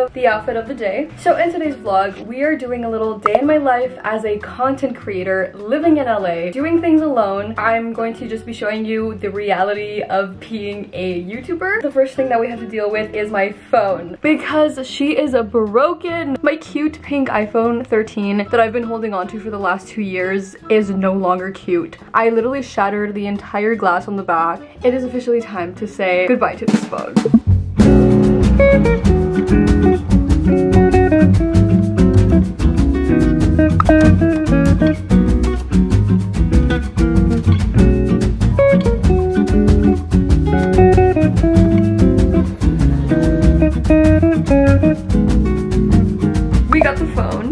of the outfit of the day. So in today's vlog, we are doing a little day in my life as a content creator living in LA, doing things alone. I'm going to just be showing you the reality of being a YouTuber. The first thing that we have to deal with is my phone because she is a broken. My cute pink iPhone 13 that I've been holding on to for the last two years is no longer cute. I literally shattered the entire glass on the back. It is officially time to say goodbye to this phone.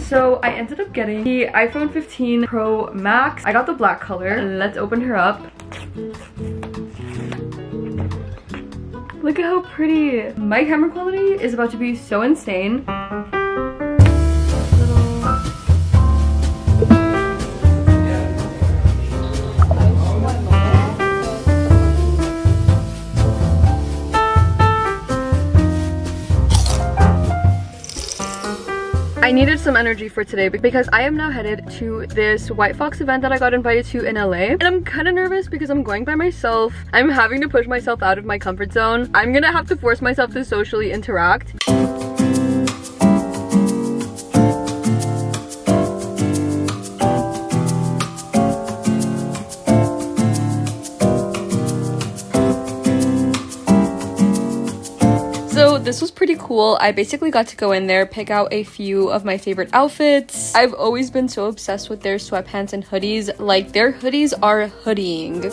So I ended up getting the iPhone 15 Pro Max. I got the black color. Let's open her up. Look at how pretty. My camera quality is about to be so insane. I needed some energy for today because I am now headed to this White Fox event that I got invited to in LA. And I'm kind of nervous because I'm going by myself. I'm having to push myself out of my comfort zone. I'm gonna have to force myself to socially interact. This was pretty cool. I basically got to go in there, pick out a few of my favorite outfits. I've always been so obsessed with their sweatpants and hoodies. Like their hoodies are hoodieing.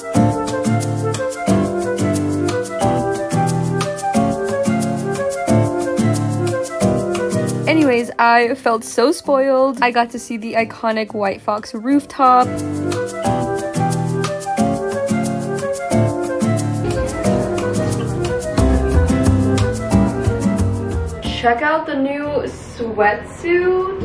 Anyways, I felt so spoiled. I got to see the iconic White Fox rooftop. Check out the new sweatsuit.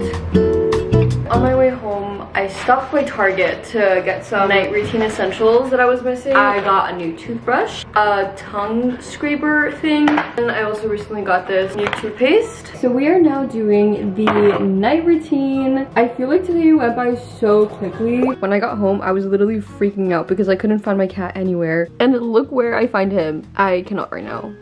On my way home, I stopped by Target to get some night routine essentials that I was missing. I got a new toothbrush, a tongue scraper thing, and I also recently got this new toothpaste. So we are now doing the night routine. I feel like today went by so quickly. When I got home, I was literally freaking out because I couldn't find my cat anywhere. And look where I find him. I cannot right now.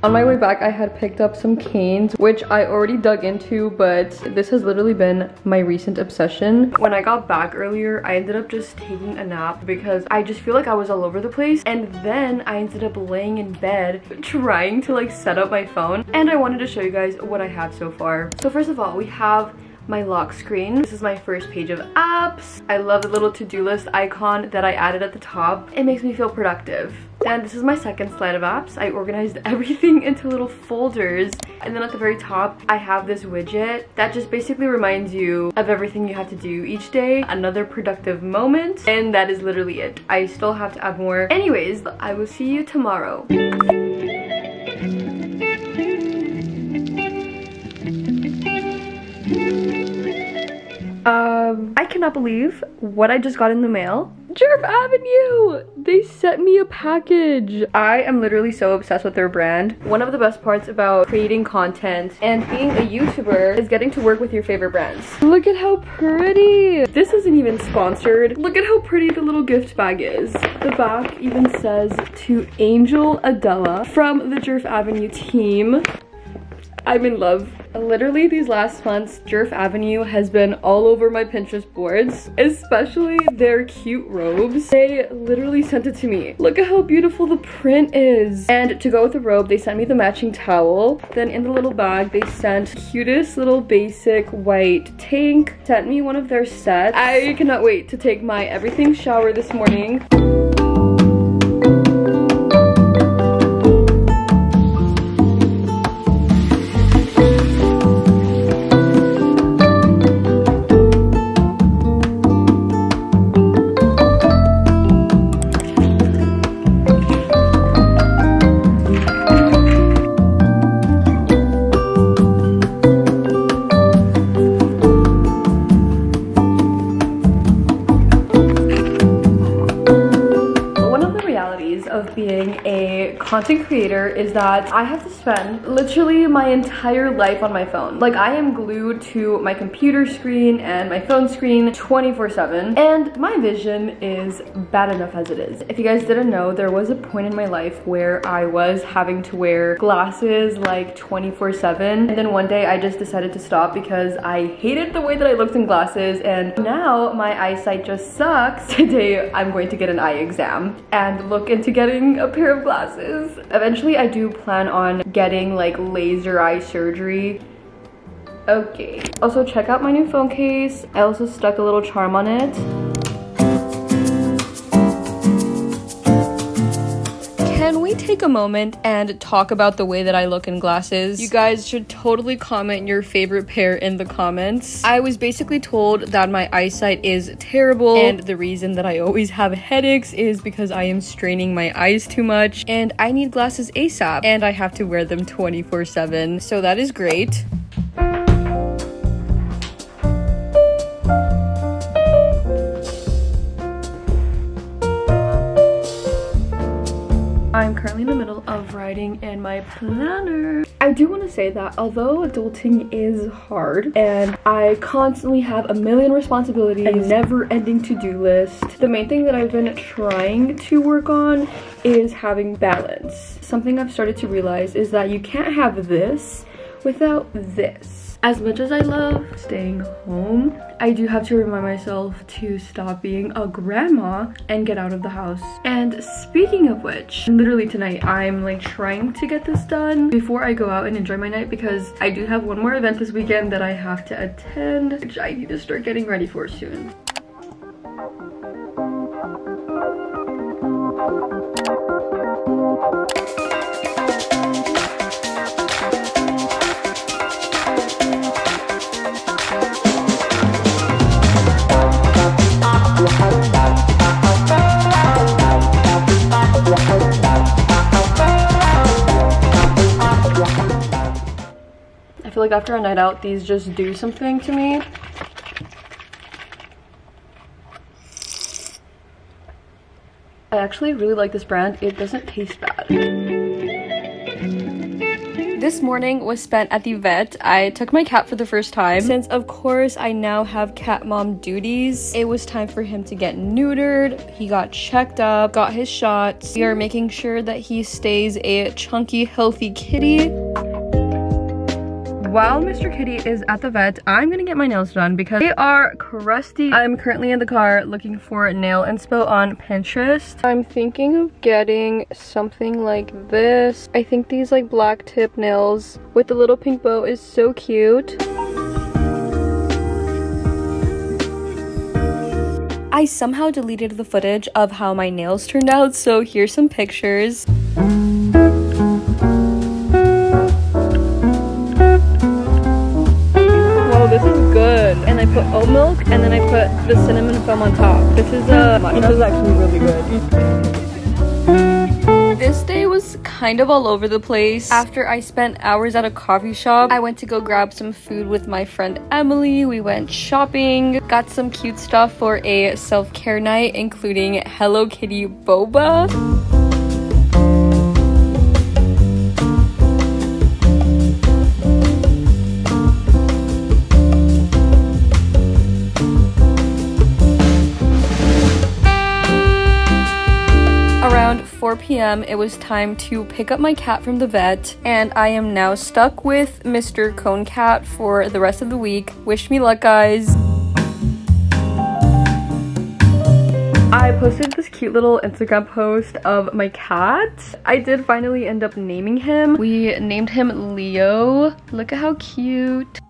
On my way back, I had picked up some Cane's, which I already dug into, but this has literally been my recent obsession. When I got back earlier, I ended up just taking a nap because I just feel like I was all over the place. And then I ended up laying in bed trying to like set up my phone. And I wanted to show you guys what I have so far. So first of all, we have my lock screen. This is my first page of apps. I love the little to-do list icon that I added at the top. It makes me feel productive. And this is my second slide of apps. I organized everything into little folders. And then at the very top, I have this widget that just basically reminds you of everything you have to do each day. Another productive moment. And that is literally it. I still have to add more. Anyways, I will see you tomorrow. Um, I cannot believe what I just got in the mail. Djerf Avenue! They sent me a package. I am literally so obsessed with their brand. One of the best parts about creating content and being a YouTuber is getting to work with your favorite brands. Look at how pretty. This isn't even sponsored. Look at how pretty the little gift bag is. The back even says to Angel Adela from the Djerf Avenue team. I'm in love. Literally these last months, Djerf Avenue has been all over my Pinterest boards, especially their cute robes. They literally sent it to me. Look at how beautiful the print is. And to go with the robe, they sent me the matching towel. Then in the little bag, they sent cutest little basic white tank. Sent me one of their sets. I cannot wait to take my everything shower this morning. Content creator is that I have to spend literally my entire life on my phone. Like I am glued to my computer screen and my phone screen 24 7 and my vision is bad enough as it is. If you guys didn't know, there was a point in my life where I was having to wear glasses like 24 7 and then one day I just decided to stop because I hated the way that I looked in glasses and now my eyesight just sucks. Today I'm going to get an eye exam and look into getting a pair of glasses. Eventually I do plan on getting like laser eye surgery Okay. Also check out my new phone case. I also stuck a little charm on it. Take a moment and talk about the way that I look in glasses? You guys should totally comment your favorite pair in the comments. I was basically told that my eyesight is terrible and the reason that I always have headaches is because I am straining my eyes too much and I need glasses ASAP and I have to wear them 24 7. So that is great. Writing in my planner. I do want to say that although adulting is hard and I constantly have a million responsibilities, a never-ending to-do list, the main thing that I've been trying to work on is having balance. Something I've started to realize is that you can't have this without this. As much as I love staying home, I do have to remind myself to stop being a grandma and get out of the house. And speaking of which, literally tonight, I'm like trying to get this done before I go out and enjoy my night because I do have one more event this weekend that I have to attend, which I need to start getting ready for soon. Like after a night out, these just do something to me. I actually really like this brand. It doesn't taste bad. This morning was spent at the vet. I took my cat for the first time. Since, of course, I now have cat mom duties, it was time for him to get neutered. He got checked up, got his shots. We are making sure that he stays a chunky, healthy kitty while Mr. Kitty is at the vet, I'm gonna get my nails done because they are crusty. I'm currently in the car looking for nail inspo on Pinterest. I'm thinking of getting something like this. I think these like black tip nails with the little pink bow is so cute. I somehow deleted the footage of how my nails turned out, so here's some pictures. And I put oat milk, and then I put the cinnamon foam on top. This is a uh, This is actually really good. This day was kind of all over the place. After I spent hours at a coffee shop, I went to go grab some food with my friend Emily. We went shopping, got some cute stuff for a self-care night, including Hello Kitty boba. Around 4 p.m., it was time to pick up my cat from the vet, and I am now stuck with Mr. Cone Cat for the rest of the week. Wish me luck, guys. I posted this cute little Instagram post of my cat. I did finally end up naming him. We named him Leo. Look at how cute.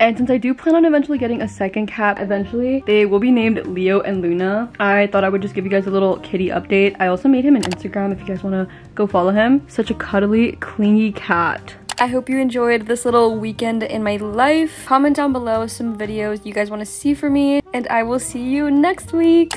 And since I do plan on eventually getting a second cat eventually, they will be named Leo and Luna. I thought I would just give you guys a little kitty update. I also made him an Instagram if you guys want to go follow him. Such a cuddly, clingy cat. I hope you enjoyed this little weekend in my life. Comment down below some videos you guys want to see from me, and I will see you next week.